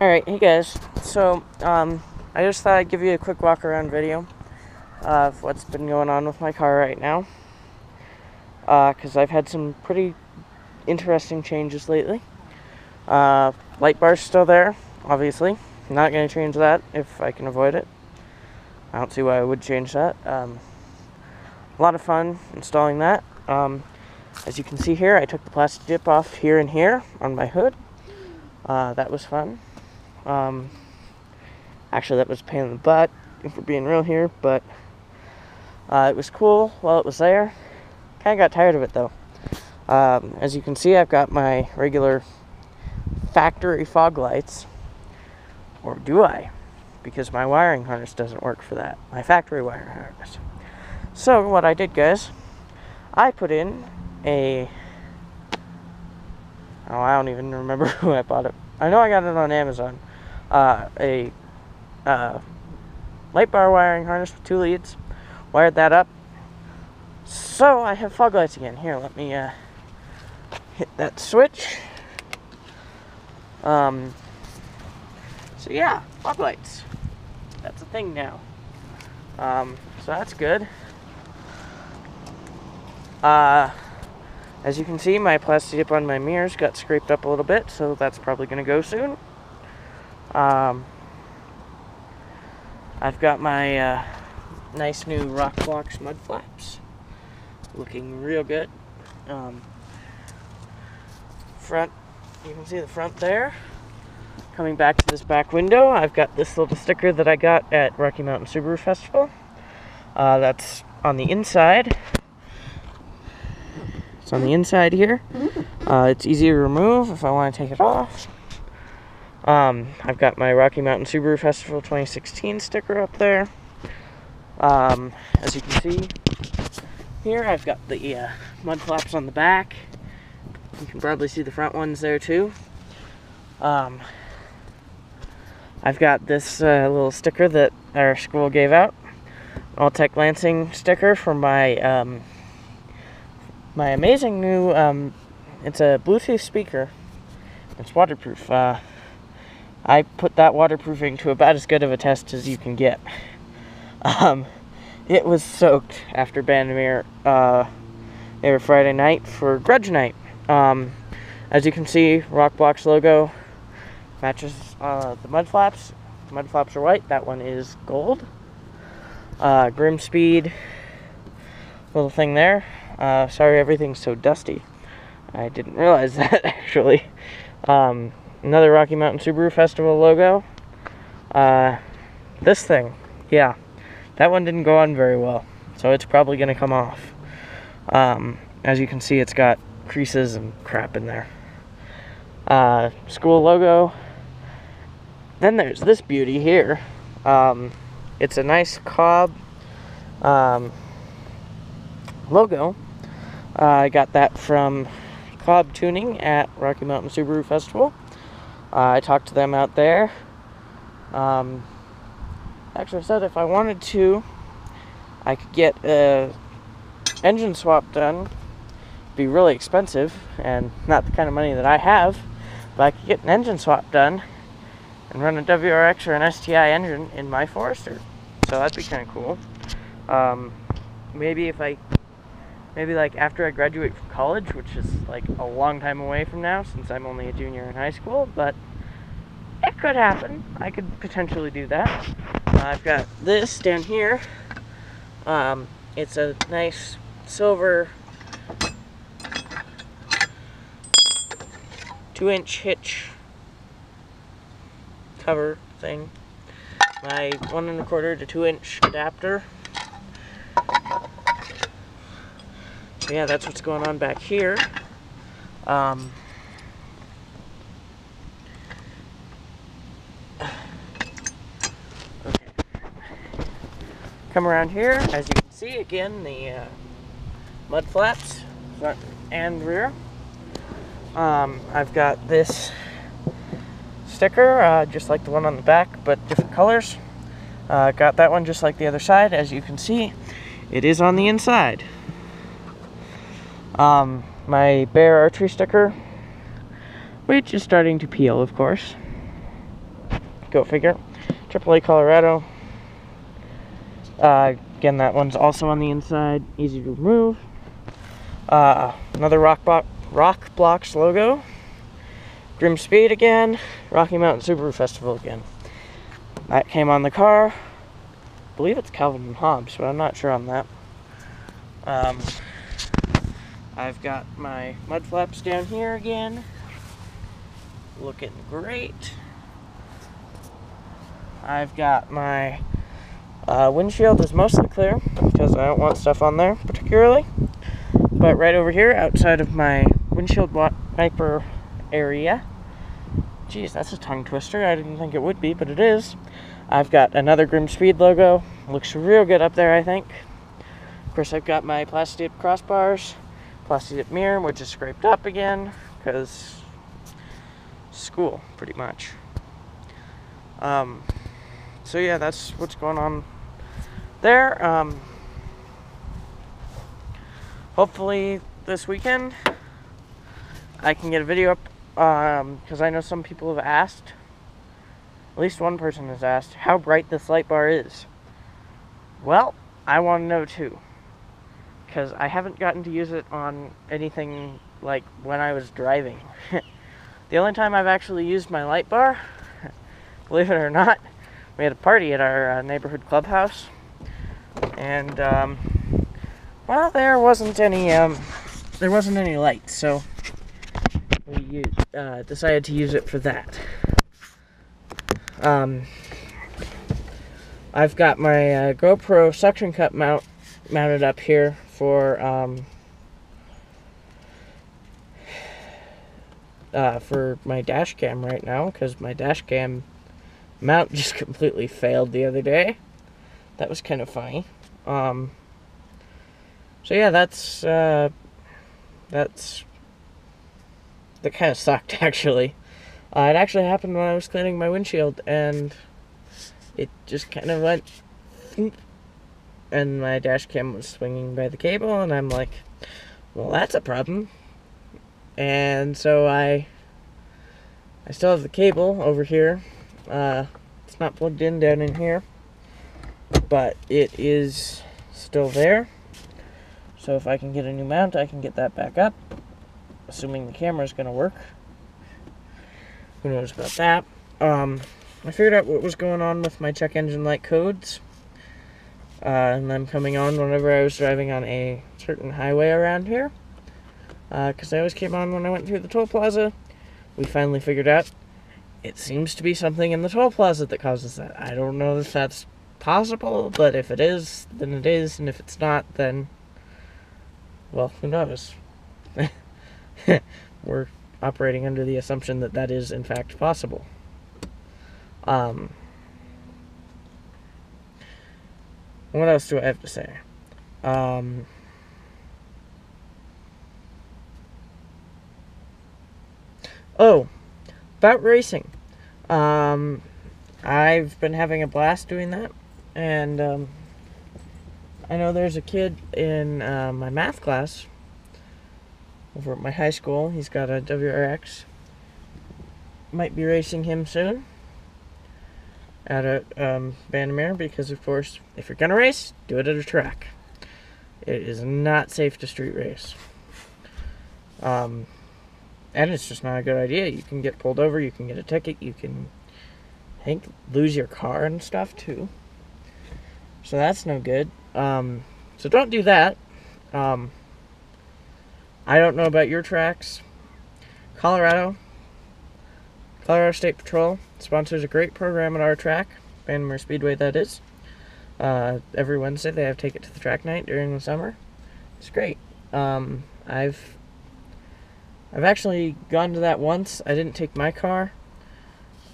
Alright, hey guys. So, um, I just thought I'd give you a quick walk around video of what's been going on with my car right now. Because uh, I've had some pretty interesting changes lately. Uh, light bar's still there, obviously. Not going to change that if I can avoid it. I don't see why I would change that. Um, a lot of fun installing that. Um, as you can see here, I took the Plasti Dip off here and here on my hood. Uh, that was fun. Um, actually, that was a pain in the butt, if we're being real here, but uh, it was cool while it was there. Kind of got tired of it though. Um, as you can see, I've got my regular factory fog lights. Or do I? Because my wiring harness doesn't work for that. My factory wiring harness. So, what I did, guys, I put in a. Oh, I don't even remember who I bought it. I know I got it on Amazon uh, a uh, light bar wiring harness with two leads. Wired that up. So I have fog lights again. Here, let me uh, hit that switch. Um, so yeah, fog lights. That's a thing now. Um, so that's good. Uh, as you can see, my plastic on my mirrors got scraped up a little bit, so that's probably going to go soon. Um, I've got my uh, nice new Rokblokz mud flaps. Looking real good. Um, front, you can see the front there. Coming back to this back window, I've got this little sticker that I got at Rocky Mountain Subaru Festival. Uh, that's on the inside. It's on the inside here. Uh, it's easy to remove if I want to take it off. Um, I've got my Rocky Mountain Subaru Festival 2016 sticker up there. Um, as you can see here, I've got the uh, mud flaps on the back. You can probably see the front ones there too. Um, I've got this uh, little sticker that our school gave out. Altec Lansing sticker for my um, my amazing new, um, it's a Bluetooth speaker. It's waterproof. Uh, I put that waterproofing to about as good of a test as you can get. Um, it was soaked after Bandimere uh, every Friday night for Grudge Night. Um, as you can see, Rokblokz logo matches uh, the mud flaps. The mud flaps are white. That one is gold. Uh, GrimmSpeed little thing there. Uh, sorry everything's so dusty. I didn't realize that actually. Um, another Rocky Mountain Subaru Festival logo. Uh, this thing, yeah, that one didn't go on very well, so it's probably going to come off. Um, as you can see, it's got creases and crap in there. Uh, school logo. Then there's this beauty here. Um, it's a nice Cobb um, logo. Uh, I got that from Cobb Tuning at Rocky Mountain Subaru Festival. I talked to them out there. Um, actually, I said if I wanted to, I could get a engine swap done. It'd be really expensive and not the kind of money that I have, but I could get an engine swap done and run a WRX or an STI engine in my Forester. So that'd be kind of cool. Um, maybe if I maybe like after I graduate from college, which is like a long time away from now since I'm only a junior in high school, but it could happen. I could potentially do that. Uh, I've got this down here. Um, it's a nice silver two inch hitch cover thing. My one and a quarter to two inch adapter yeah, that's what's going on back here. Um, okay. Come around here, as you can see, again, the uh, mud flaps, front and rear. Um, I've got this sticker, uh, just like the one on the back, but different colors. Uh, got that one just like the other side, as you can see. It is on the inside. Um, my bear archery sticker, which is starting to peel, of course. Go figure. AAA Colorado. Uh, again, that one's also on the inside. Easy to remove. Uh, another Rock, Bo- Rokblokz logo. GrimmSpeed again. Rocky Mountain Subaru Festival again. That came on the car. I believe it's Calvin and Hobbes, but I'm not sure on that. Um, I've got my mud flaps down here again. Looking great. I've got my uh, windshield is mostly clear because I don't want stuff on there particularly. But right over here, outside of my windshield wiper area, geez, that's a tongue twister. I didn't think it would be, but it is. I've got another GrimmSpeed logo. Looks real good up there, I think. Of course, I've got my plastic crossbars, plastic mirror, which is scraped up again because school, pretty much. Um, so yeah, that's what's going on there. Um, hopefully this weekend I can get a video up because um, I know some people have asked. At least one person has asked how bright this light bar is. Well, I want to know too. Because I haven't gotten to use it on anything like when I was driving. the only time I've actually used my light bar, believe it or not, we had a party at our uh, neighborhood clubhouse. And, um, well, there wasn't any, um, there wasn't any light, so we uh, decided to use it for that. Um, I've got my uh, GoPro suction cup mount mounted up here for um, uh, for my dash cam right now because my dash cam mount just completely failed the other day. That was kind of funny. Um, so yeah, that's uh, that's that kind of sucked actually. Uh, it actually happened when I was cleaning my windshield, and it just kind of went, and my dash cam was swinging by the cable, and I'm like, well, that's a problem. And so I, I still have the cable over here. Uh, it's not plugged in down in here, but it is still there. So if I can get a new mount, I can get that back up, assuming the camera is going to work. Who knows about that? Um, I figured out what was going on with my check engine light codes. Uh, and them coming on whenever I was driving on a certain highway around here. Because uh, I always came on when I went through the toll plaza. We finally figured out it seems to be something in the toll plaza that causes that. I don't know if that's possible, but if it is, then it is, and if it's not, then, well, who knows? We're operating under the assumption that that is in fact possible. Um, what else do I have to say? Um, oh, about racing. Um, I've been having a blast doing that, and um, I know there's a kid in uh, my math class over at my high school. He's got a WRX. Might be racing him soon at a um, Bandimere because, of course, if you're gonna race, do it at a track. It is not safe to street race. Um, and it's just not a good idea. You can get pulled over, you can get a ticket, you can, I think, lose your car and stuff too. So that's no good. Um, so don't do that. Um, I don't know about your tracks. Colorado, Colorado State Patrol sponsors a great program at our track, Bandimere Speedway, that is. Uh, every Wednesday they have Take It to the Track night during the summer. It's great. Um, I've I've actually gone to that once. I didn't take my car.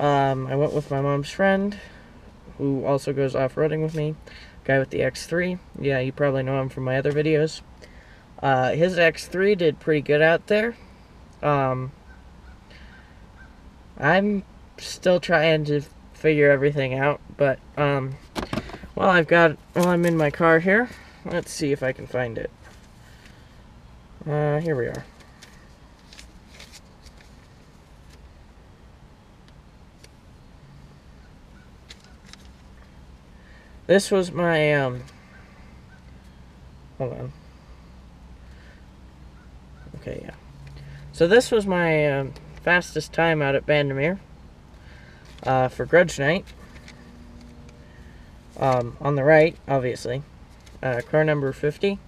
Um, I went with my mom's friend, who also goes off roading with me. Guy with the X3. Yeah, you probably know him from my other videos. Uh, his X3 did pretty good out there. Um, I'm still trying to figure everything out, but, um, well, I've got, well, I'm in my car here. Let's see if I can find it. Uh, here we are. this was my um hold on okay yeah so this was my um, fastest time out at Bandimere uh, for grudge night. Um, on the right obviously uh, car number 50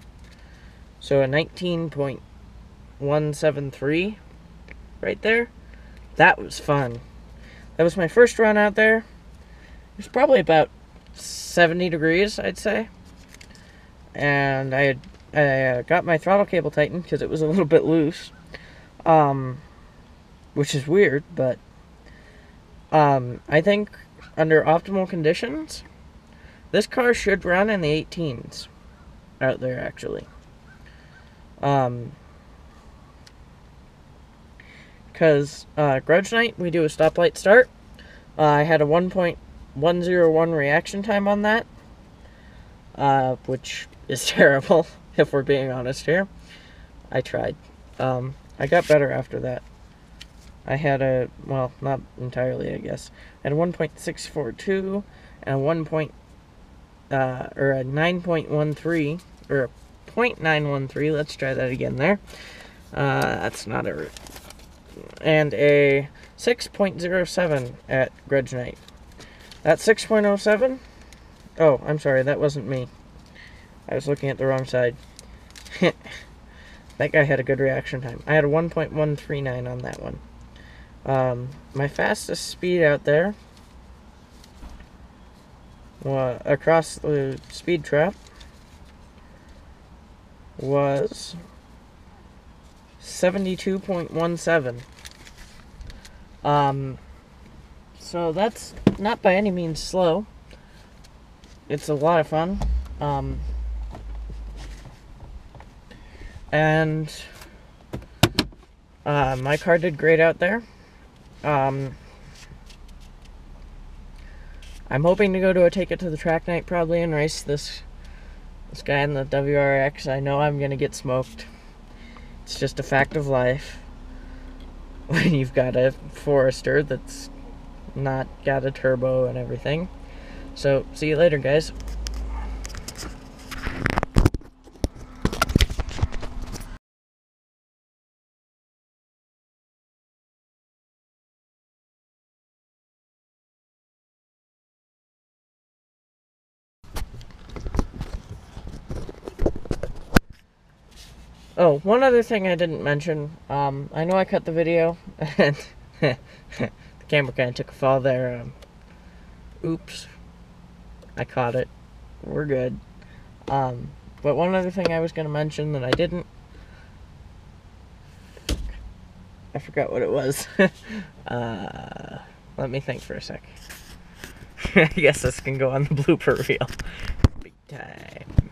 so a 19.173 right there. That was fun. That was my first run out there. It was probably about 70 degrees, I'd say. And I had I uh, got my throttle cable tightened because it was a little bit loose, um, which is weird, but um, I think under optimal conditions, this car should run in the 18s out there actually. Um, because uh, Grudge Night, we do a stoplight start. Uh, I had a 1.101 reaction time on that, uh, which is terrible, if we're being honest here. I tried. Um, I got better after that. I had a, well, not entirely, I guess. I had a 1.642 and a 1. Point, uh, or a 9.13, or a 0.913, let's try that again there. Uh, that's not a, and a 6.07 at Grudge Night. At 6.07? Oh, I'm sorry, that wasn't me. I was looking at the wrong side. that guy had a good reaction time. I had a 1.139 on that one. Um, my fastest speed out there across the speed trap was 72.17. Um, so that's not by any means slow. It's a lot of fun. Um, and uh, my car did great out there. Um, I'm hoping to go to a take it to the track night probably and race this this guy in the WRX. I know I'm gonna get smoked. It's just a fact of life when you've got a Forester that's not got a turbo and everything. So, see you later, guys. Oh, one other thing I didn't mention. Um, I know I cut the video, and the camera kind of took a fall there. Um, oops. I caught it. We're good. Um, but one other thing I was going to mention that I didn't. I forgot what it was. uh, let me think for a sec. I guess this can go on the blooper reel. Big time.